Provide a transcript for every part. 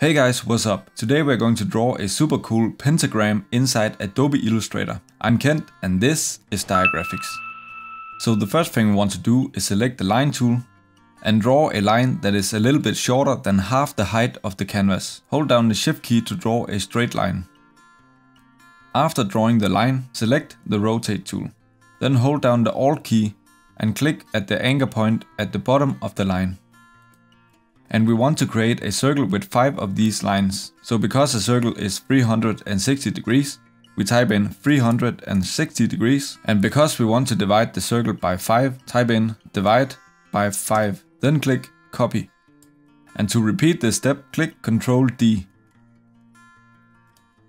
Hey guys, what's up? Today we're going to draw a super cool pentagram inside Adobe Illustrator. I'm Kent and this is Diagraphics. So the first thing we want to do is select the line tool and draw a line that is a little bit shorter than half the height of the canvas. Hold down the shift key to draw a straight line. After drawing the line, select the rotate tool. Then hold down the alt key and click at the anchor point at the bottom of the line and we want to create a circle with 5 of these lines. So because a circle is 360 degrees, we type in 360 degrees and because we want to divide the circle by 5, type in divide by 5, then click copy. And to repeat this step, click Ctrl D.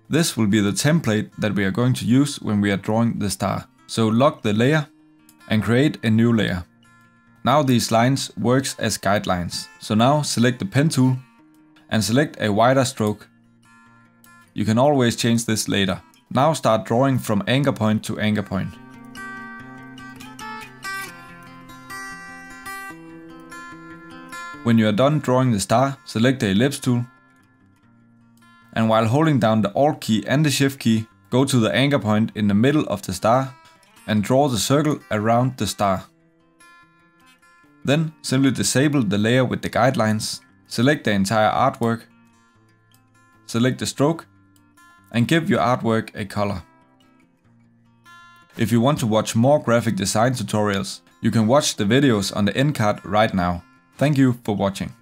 This will be the template that we are going to use when we are drawing the star. So lock the layer and create a new layer. Now these lines works as guidelines. So now select the pen tool and select a wider stroke. You can always change this later. Now start drawing from anchor point to anchor point. When you are done drawing the star, select the ellipse tool. And while holding down the Alt key and the Shift key, go to the anchor point in the middle of the star and draw the circle around the star. Then simply disable the layer with the guidelines, select the entire artwork, select the stroke, and give your artwork a color. If you want to watch more graphic design tutorials, you can watch the videos on the end card right now. Thank you for watching.